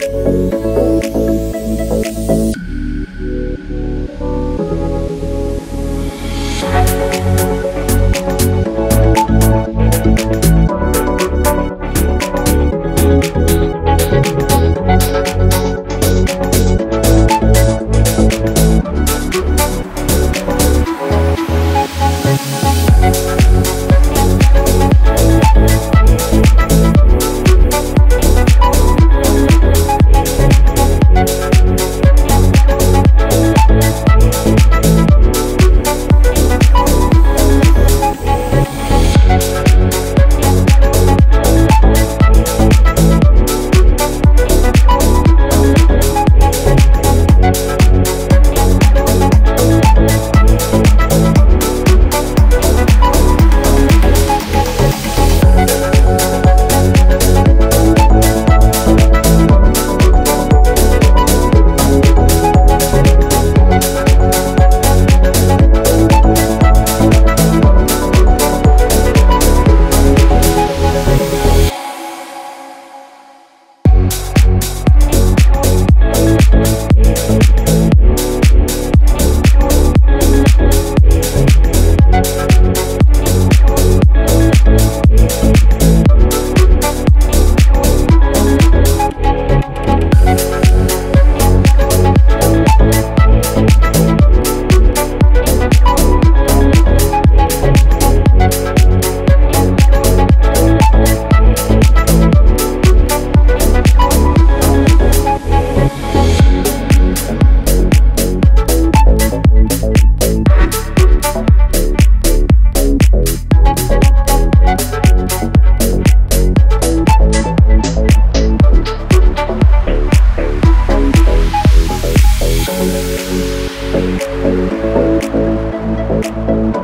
Thank Thank you.